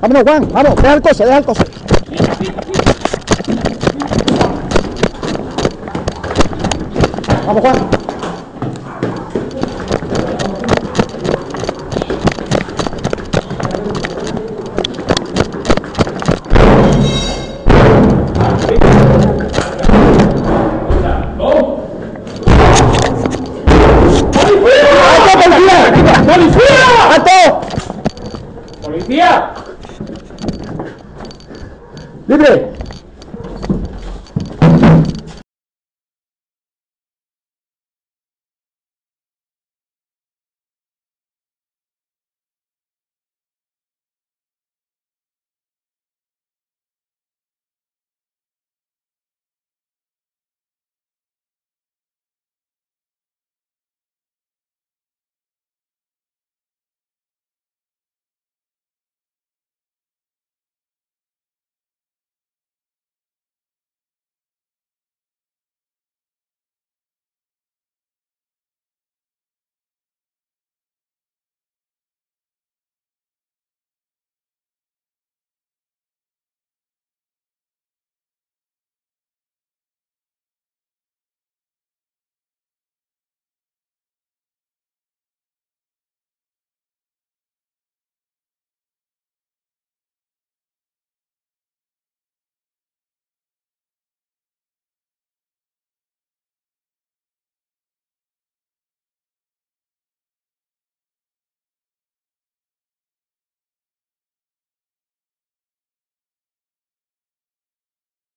Vámonos, Juan, vamos, deja el coche, deja el coche. Vamos, Juan. Bebeğim